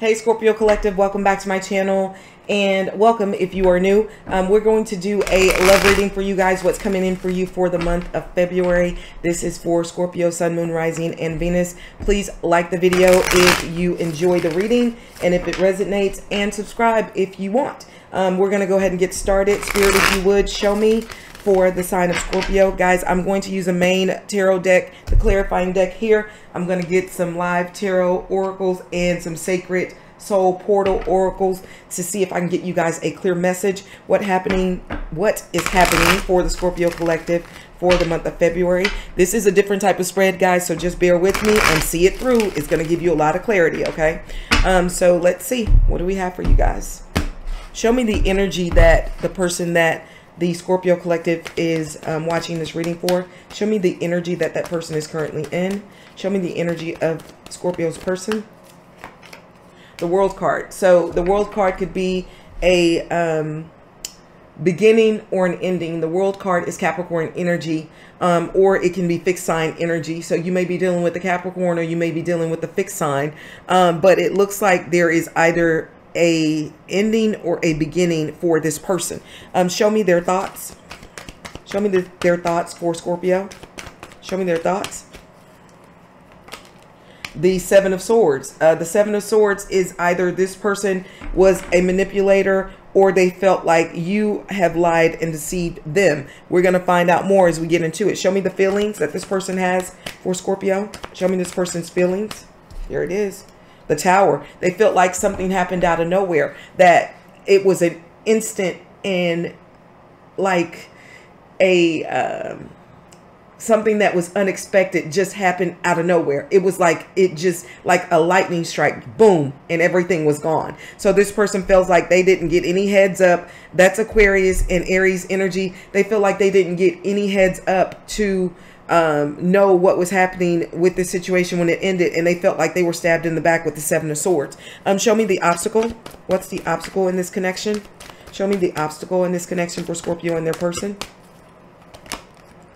Hey Scorpio Collective, welcome back to my channel and welcome if you are new. Um, we're going to do a love reading for you guys, what's coming in for you for the month of February. This is for Scorpio, Sun, Moon, Rising, and Venus. Please like the video if you enjoy the reading and if it resonates and subscribe if you want. Um, we're going to go ahead and get started. Spirit, if you would, show me for the sign of Scorpio. Guys, I'm going to use a main tarot deck, the clarifying deck here. I'm going to get some live tarot oracles and some sacred soul portal oracles to see if I can get you guys a clear message what happening what is happening for the Scorpio collective for the month of February. This is a different type of spread, guys, so just bear with me and see it through. It's going to give you a lot of clarity, okay? Um, so let's see. What do we have for you guys? Show me the energy that the person that the Scorpio Collective is um, watching this reading for. Show me the energy that that person is currently in. Show me the energy of Scorpio's person. The World card. So the World card could be a um, beginning or an ending. The World card is Capricorn energy. Um, or it can be fixed sign energy. So you may be dealing with the Capricorn or you may be dealing with the fixed sign. Um, but it looks like there is either a ending or a beginning for this person. Um, show me their thoughts. Show me the, their thoughts for Scorpio. Show me their thoughts. The Seven of Swords. Uh, the Seven of Swords is either this person was a manipulator or they felt like you have lied and deceived them. We're going to find out more as we get into it. Show me the feelings that this person has for Scorpio. Show me this person's feelings. Here it is the tower. They felt like something happened out of nowhere, that it was an instant and like a um, something that was unexpected just happened out of nowhere. It was like it just like a lightning strike, boom, and everything was gone. So this person feels like they didn't get any heads up. That's Aquarius and Aries energy. They feel like they didn't get any heads up to um, know what was happening with the situation when it ended and they felt like they were stabbed in the back with the seven of swords. Um show me the obstacle. What's the obstacle in this connection? Show me the obstacle in this connection for scorpio and their person.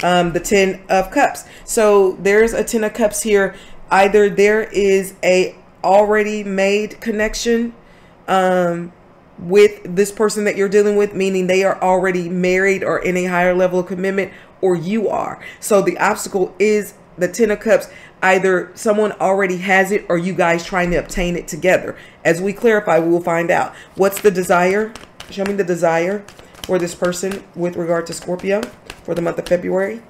Um the ten of cups. So there's a ten of cups here. Either there is a already made connection um with this person that you're dealing with, meaning they are already married or in a higher level of commitment, or you are. So the obstacle is the Ten of Cups. Either someone already has it or you guys trying to obtain it together. As we clarify, we will find out. What's the desire? Show me the desire for this person with regard to Scorpio for the month of February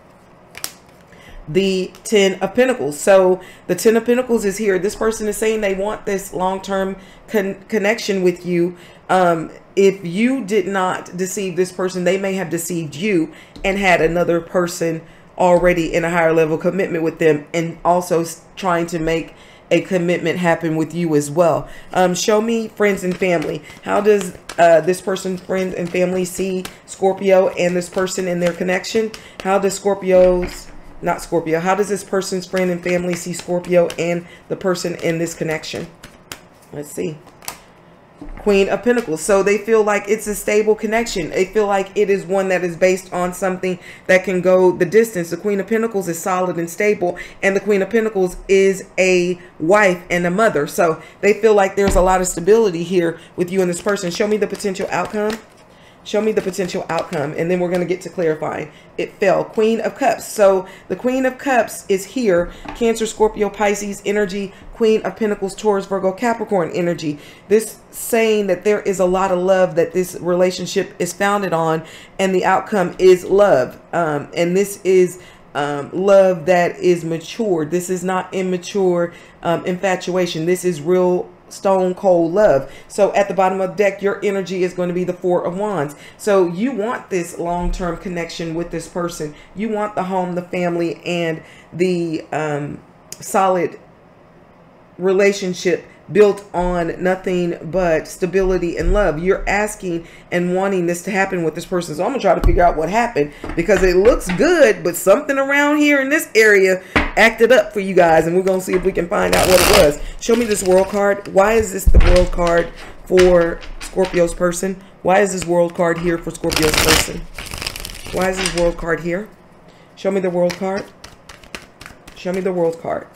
the 10 of pentacles so the 10 of pentacles is here this person is saying they want this long-term con connection with you um if you did not deceive this person they may have deceived you and had another person already in a higher level commitment with them and also trying to make a commitment happen with you as well. Um, show me friends and family. How does uh, this person's friends and family see Scorpio and this person in their connection? How does Scorpio's, not Scorpio, how does this person's friend and family see Scorpio and the person in this connection? Let's see. Queen of Pentacles. So they feel like it's a stable connection. They feel like it is one that is based on something that can go the distance. The Queen of Pentacles is solid and stable. And the Queen of Pentacles is a wife and a mother. So they feel like there's a lot of stability here with you and this person. Show me the potential outcome. Show me the potential outcome. And then we're going to get to clarifying. It fell. Queen of Cups. So the Queen of Cups is here. Cancer, Scorpio, Pisces energy. Queen of Pentacles, Taurus, Virgo, Capricorn energy. This saying that there is a lot of love that this relationship is founded on. And the outcome is love. Um, and this is um, love that is mature. This is not immature um, infatuation. This is real stone cold love. So at the bottom of the deck, your energy is going to be the four of wands. So you want this long-term connection with this person. You want the home, the family, and the um, solid relationship built on nothing but stability and love. You're asking and wanting this to happen with this person. So I'm going to try to figure out what happened because it looks good, but something around here in this area acted up for you guys. And we're going to see if we can find out what it was. Show me this world card. Why is this the world card for Scorpio's person? Why is this world card here for Scorpio's person? Why is this world card here? Show me the world card. Show me the world card.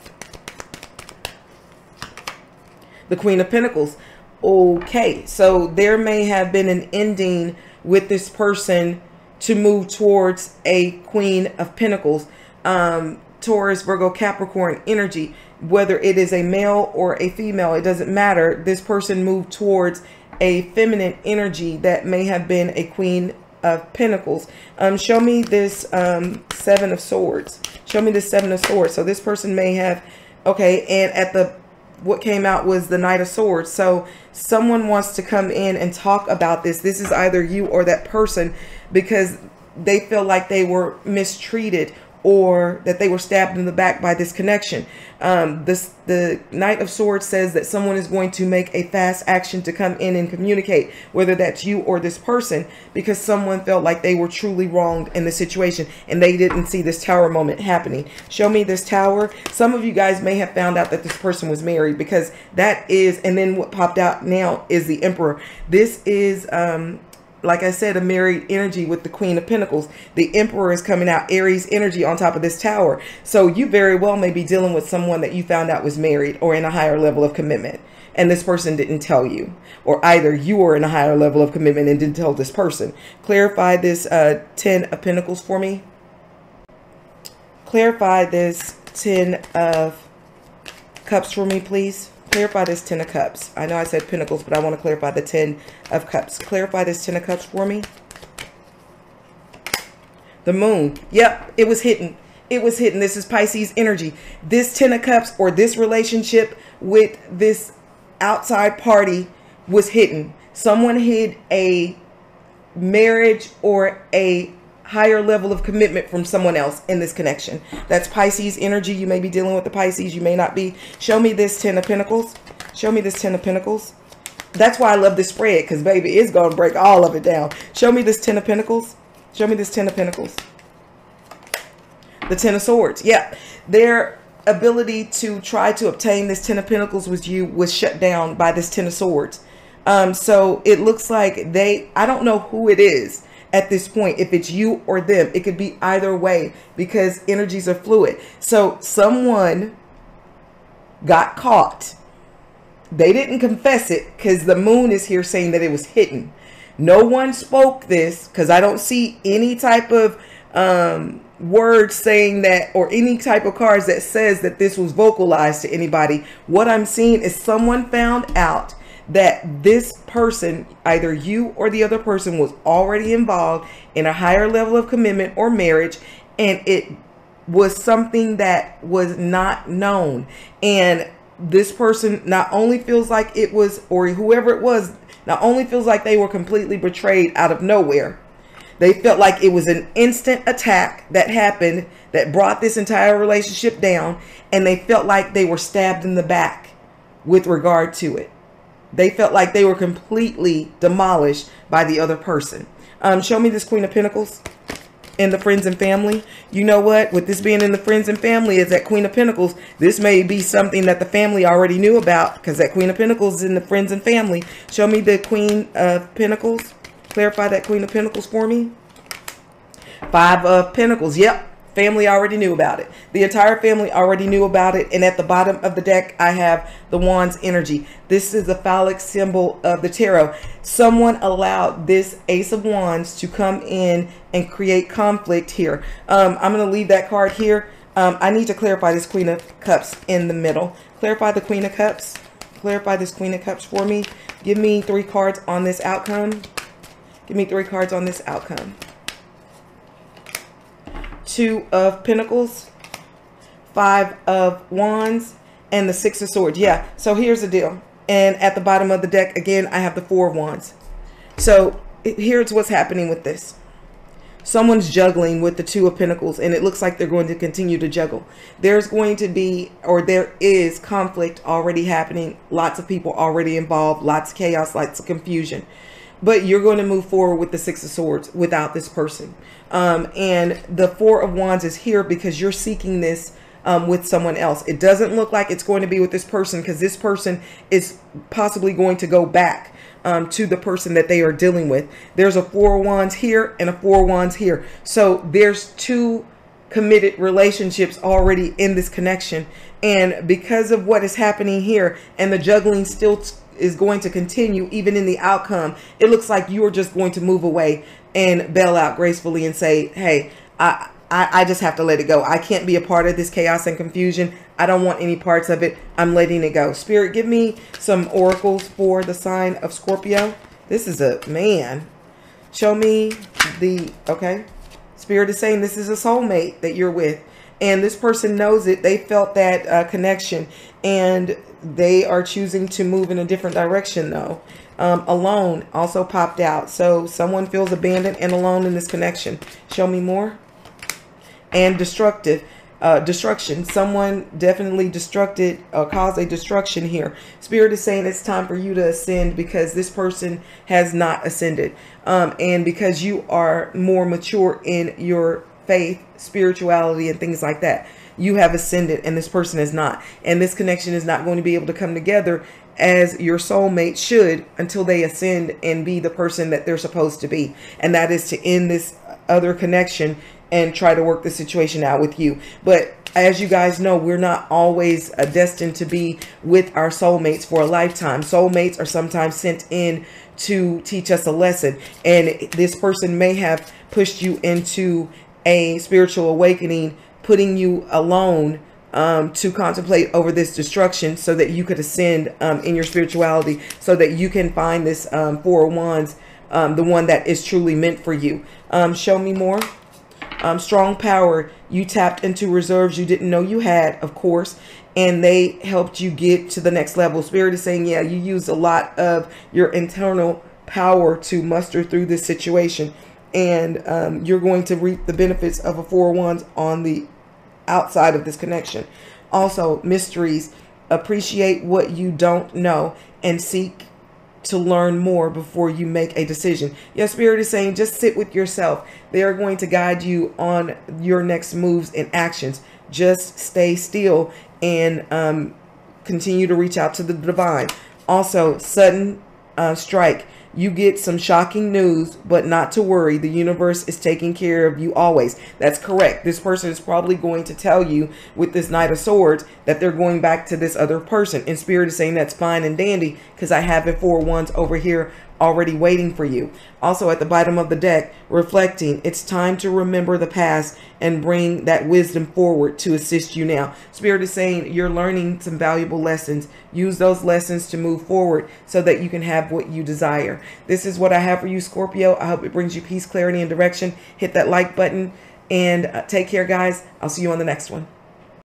The Queen of Pentacles. Okay, so there may have been an ending with this person to move towards a Queen of Pentacles. Um, Taurus, Virgo, Capricorn energy, whether it is a male or a female, it doesn't matter. This person moved towards a feminine energy that may have been a Queen of Pentacles. Um, show me this um, Seven of Swords. Show me this Seven of Swords. So this person may have, okay, and at the, what came out was the Knight of Swords. So someone wants to come in and talk about this. This is either you or that person because they feel like they were mistreated or that they were stabbed in the back by this connection. Um, this, the Knight of Swords says that someone is going to make a fast action to come in and communicate, whether that's you or this person, because someone felt like they were truly wronged in the situation and they didn't see this tower moment happening. Show me this tower. Some of you guys may have found out that this person was married because that is, and then what popped out now is the Emperor. This is um, like I said, a married energy with the Queen of Pentacles. The Emperor is coming out, Aries energy on top of this tower. So you very well may be dealing with someone that you found out was married or in a higher level of commitment. And this person didn't tell you. Or either you were in a higher level of commitment and didn't tell this person. Clarify this uh, 10 of Pentacles for me. Clarify this 10 of Cups for me, please clarify this Ten of Cups. I know I said Pentacles, but I want to clarify the Ten of Cups. Clarify this Ten of Cups for me. The Moon. Yep, it was hidden. It was hidden. This is Pisces energy. This Ten of Cups or this relationship with this outside party was hidden. Someone hid a marriage or a higher level of commitment from someone else in this connection. That's Pisces energy. You may be dealing with the Pisces. You may not be. Show me this Ten of Pentacles. Show me this Ten of Pentacles. That's why I love this spread because, baby, it's going to break all of it down. Show me this Ten of Pentacles. Show me this Ten of Pentacles. The Ten of Swords. Yeah. Their ability to try to obtain this Ten of Pentacles with you was shut down by this Ten of Swords. Um, so it looks like they, I don't know who it is at this point if it's you or them it could be either way because energies are fluid. So someone got caught. They didn't confess it because the moon is here saying that it was hidden. No one spoke this because i don't see any type of um words saying that or any type of cards that says that this was vocalized to anybody. What i'm seeing is someone found out that this person, either you or the other person, was already involved in a higher level of commitment or marriage, and it was something that was not known. And this person not only feels like it was, or whoever it was, not only feels like they were completely betrayed out of nowhere, they felt like it was an instant attack that happened that brought this entire relationship down, and they felt like they were stabbed in the back with regard to it. They felt like they were completely demolished by the other person. Um, show me this Queen of Pentacles in the friends and family. You know what? With this being in the friends and family is that Queen of Pentacles. This may be something that the family already knew about because that Queen of Pentacles is in the friends and family. Show me the Queen of Pentacles. Clarify that Queen of Pentacles for me. Five of Pentacles. Yep. Family already knew about it. The entire family already knew about it. And at the bottom of the deck, I have the Wands energy. This is the phallic symbol of the tarot. Someone allowed this Ace of Wands to come in and create conflict here. Um, I'm going to leave that card here. Um, I need to clarify this Queen of Cups in the middle. Clarify the Queen of Cups. Clarify this Queen of Cups for me. Give me three cards on this outcome. Give me three cards on this outcome. Two of Pentacles, Five of Wands, and the Six of Swords. Yeah, so here's the deal. And at the bottom of the deck, again, I have the Four of Wands. So here's what's happening with this. Someone's juggling with the Two of Pentacles, and it looks like they're going to continue to juggle. There's going to be, or there is conflict already happening. Lots of people already involved. Lots of chaos, lots of confusion but you're going to move forward with the six of swords without this person. Um, and the four of wands is here because you're seeking this um, with someone else. It doesn't look like it's going to be with this person because this person is possibly going to go back um, to the person that they are dealing with. There's a four of wands here and a four of wands here. So there's two committed relationships already in this connection. And because of what is happening here and the juggling still is going to continue even in the outcome, it looks like you are just going to move away and bail out gracefully and say, hey, I, I, I just have to let it go. I can't be a part of this chaos and confusion. I don't want any parts of it. I'm letting it go. Spirit, give me some oracles for the sign of Scorpio. This is a man. Show me the, okay. Spirit is saying this is a soulmate that you're with. And this person knows it. They felt that uh, connection. And they are choosing to move in a different direction though. Um, alone also popped out. So someone feels abandoned and alone in this connection. Show me more and destructive uh, destruction. Someone definitely destructed or uh, caused a destruction here. Spirit is saying it's time for you to ascend because this person has not ascended. Um, and because you are more mature in your faith, spirituality, and things like that. You have ascended and this person is not. And this connection is not going to be able to come together as your soulmate should until they ascend and be the person that they're supposed to be. And that is to end this other connection and try to work the situation out with you. But as you guys know, we're not always uh, destined to be with our soulmates for a lifetime. Soulmates are sometimes sent in to teach us a lesson. And this person may have pushed you into a spiritual awakening, putting you alone um, to contemplate over this destruction so that you could ascend um, in your spirituality, so that you can find this um, Four of Wands, um, the one that is truly meant for you. Um, show me more um, strong power. You tapped into reserves you didn't know you had, of course, and they helped you get to the next level. Spirit is saying, yeah, you used a lot of your internal power to muster through this situation, and um, you're going to reap the benefits of a four wands on the outside of this connection. Also, mysteries. Appreciate what you don't know and seek to learn more before you make a decision. Your spirit is saying just sit with yourself. They are going to guide you on your next moves and actions. Just stay still and um, continue to reach out to the divine. Also, sudden uh, strike you get some shocking news, but not to worry. The universe is taking care of you always. That's correct. This person is probably going to tell you with this Knight of Swords that they're going back to this other person. And Spirit is saying that's fine and dandy because I have it four wands over here already waiting for you. Also at the bottom of the deck, reflecting, it's time to remember the past and bring that wisdom forward to assist you now. Spirit is saying you're learning some valuable lessons. Use those lessons to move forward so that you can have what you desire. This is what I have for you, Scorpio. I hope it brings you peace, clarity, and direction. Hit that like button and uh, take care, guys. I'll see you on the next one.